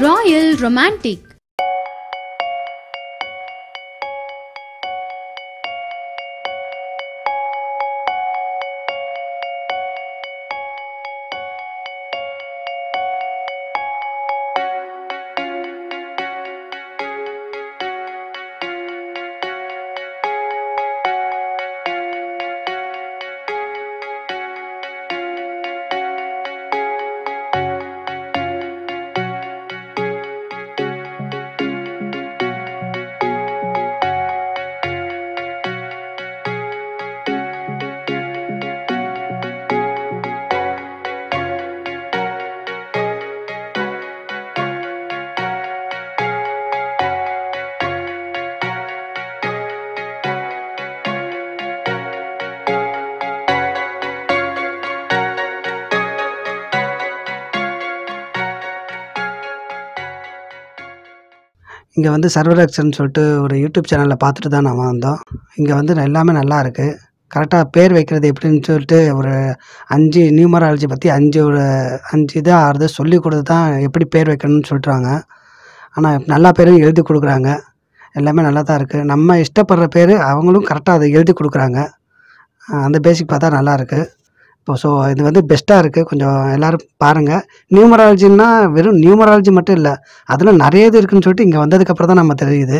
Royal Romantic. இங்கே வந்து சர்வரக்ஷன் சொல்லிட்டு ஒரு யூடியூப் சேனலில் பார்த்துட்டு தான் நம்ம வந்தோம். இங்கே வந்து எல்லாமே நல்லா இருக்குது கரெக்டாக பேர் வைக்கிறது எப்படின்னு சொல்லிட்டு ஒரு அஞ்சு நியூமராலஜி பற்றி அஞ்சு ஒரு அஞ்சு இதாக ஆறுது சொல்லி கொடுத்து தான் எப்படி பேர் வைக்கணும்னு சொல்லிட்டுறாங்க ஆனால் நல்லா பேரும் எழுதி கொடுக்குறாங்க. எல்லாமே நல்லா தான் இருக்குது நம்ம இஷ்டப்படுற பேர் அவங்களும் கரெக்டாக அதை எழுதி கொடுக்குறாங்க. அந்த பேசிக் பார்த்தா நல்லா இருக்குது இப்போ ஸோ இது வந்து பெஸ்ட்டாக இருக்குது கொஞ்சம் எல்லோரும் பாருங்கள் நியூமராலஜின்னா வெறும் நியூமராலஜி மட்டும் இல்லை. அதில் நிறைய இது இருக்குன்னு சொல்லிட்டு இங்கே வந்ததுக்கப்புறம் தான் நம்ம தெரியுது.